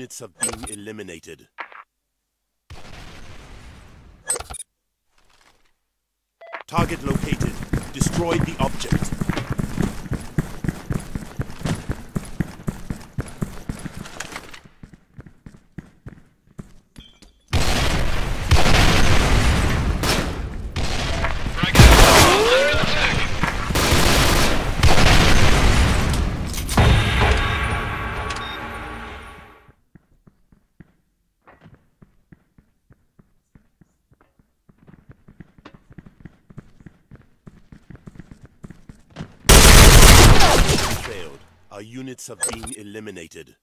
Units have been eliminated. Target located. Destroy the object. Our units have been eliminated.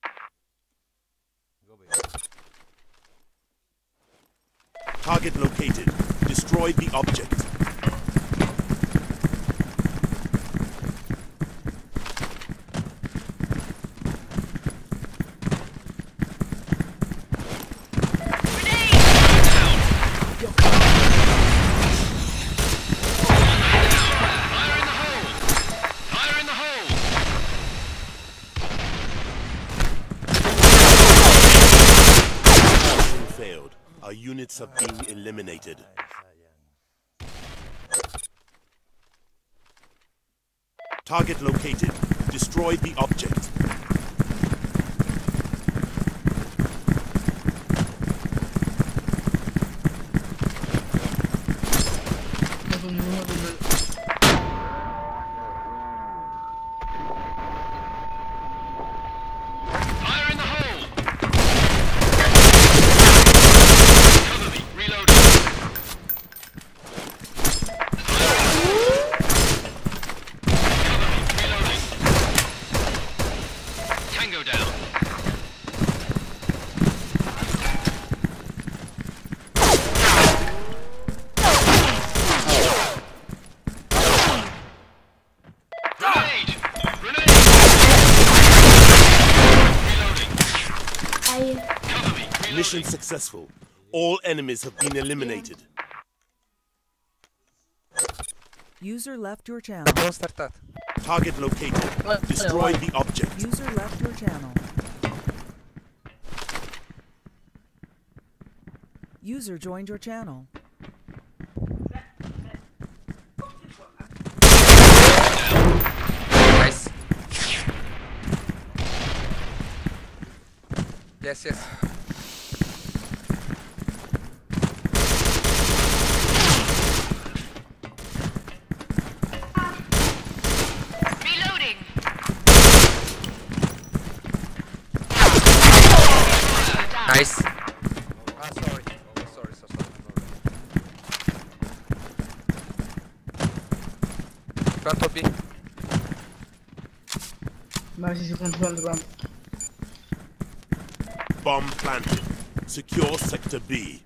Target located. Destroy the object. Our units have been eliminated. Target located. Destroy the object. Fire in the hole. Cover me. Reloading. Cover me. Reloading. Tango down. Grenade! Grenade! Reloading. Cover me. Reloading. Mission successful. All enemies have been eliminated. User left your channel. Abbiamo startato. Target located. Destroy the object. User left your channel. User joined your channel. Nice. Yes, yes. Reloading. Nice. Ah, sorry. Oh, sorry, so sorry. Quanto B? Vai, si controlla qua. Bomb planted. Secure Sector B.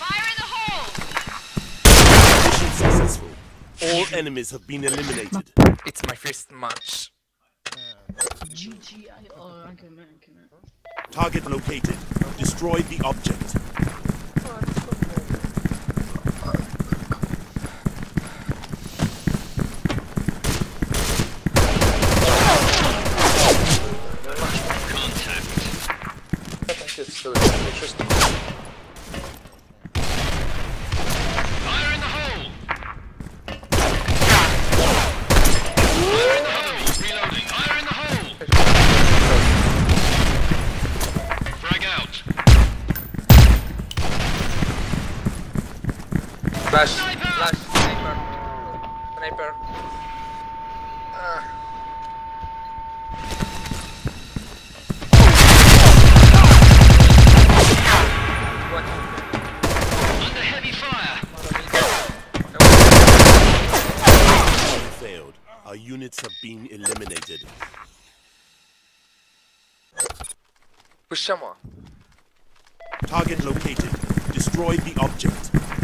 Fire in the hole. Mission successful. All enemies have been eliminated. It's my first match. GG, oh, anche a me, anche a. Target located. Destroy the object. Contact. Fire Sniper. Under heavy fire. Failed. Our units have been eliminated. Pushiamo. Target located. Destroy the object.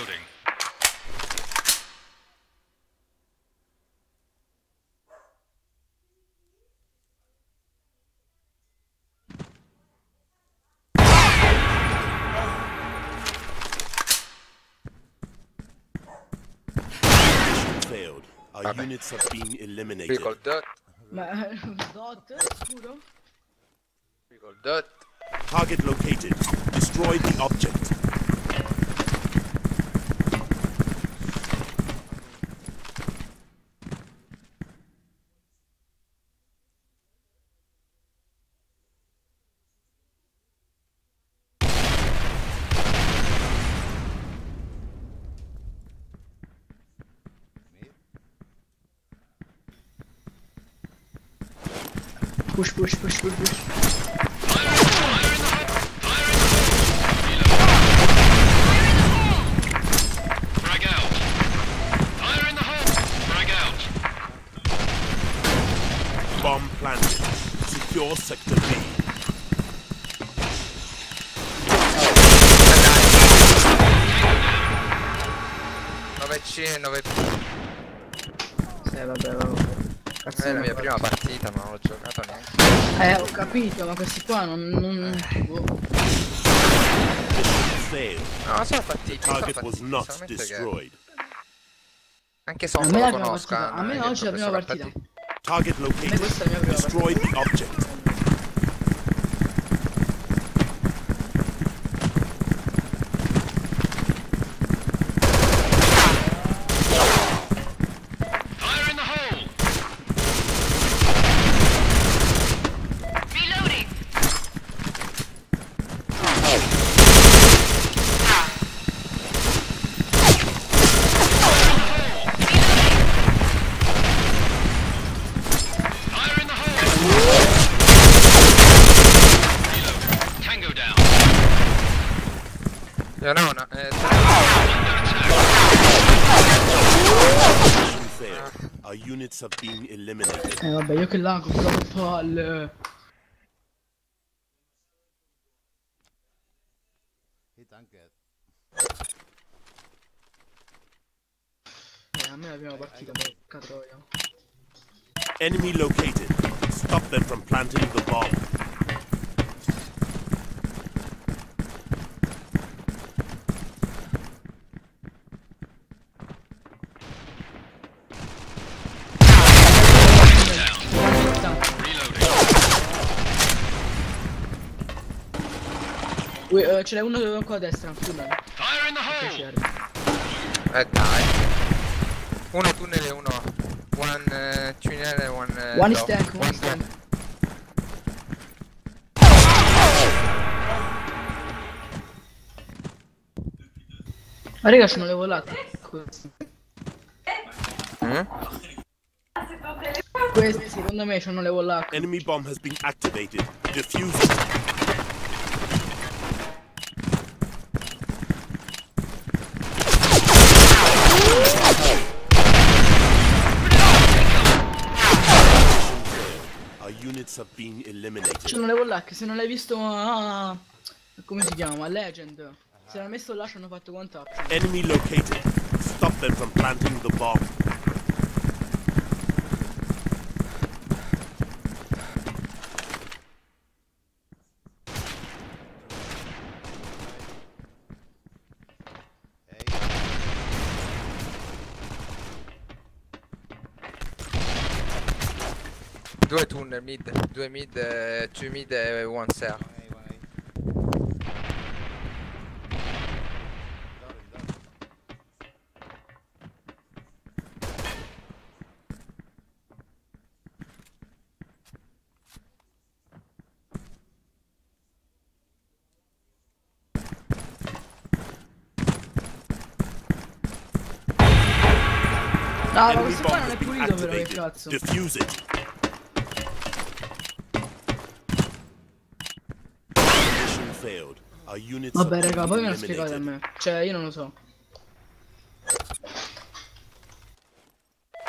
Reloading. Failed. Our Vabbè. units have been eliminated. col dot, Ma dot, sicuro? qui. Target located. Destroy the object. Push, push, push, push, push. Frag out. Fire in the hole. Frag out. Bomb planted. Secure sector B. Dai. 9 C e 9 B. Eh, vabbè, vabbè. Cazzo, È la mia prima partita, ma non l'ho giocato neanche. Eh, ho capito, ma questi qua non... non... Failed. No, sono partiti. sono Target was partiti, che destroyed. Anche me lo conosco. partita, a me eh, oggi è la prima partita. Target located. Destroy the object. Our units have been eliminated. Vabbè, io che lago, però che palle. Eh, a me la prima partita, porca troia. Enemy located. Stop them from planting the bomb. Ui, eh, ce n'è uno qua a destra. Fire in the hole. Piacere. eh dai. Uno tunnel e uno. One uh, tunnel e one. eh, One is low. tank, one is down. tank. Ma raga, sono le volate. Questi. Mm? Questi secondo me sono le volate. Enemy bomb has been activated. Defuse it. Our units have been eliminated. Sono le volacche, se non l'hai visto a... come si chiama? Legend. Se l'hanno messo là ci hanno fatto one tap. Enemy located. Stop them from planting the bomb. do it one mid, do a mid, uh, two mid, e one cell. Vabbè raga, poi me lo spiegate a me. Cioè, io non lo so.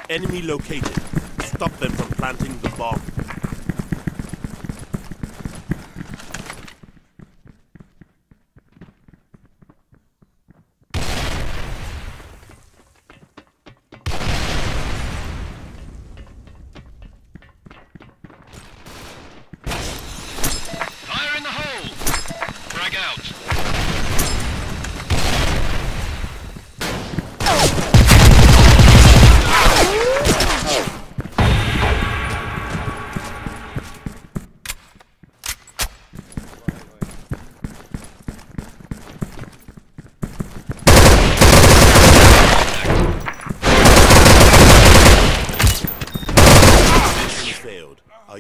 Enemy located. stop them from planting the bomb.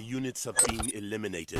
Units have been eliminated.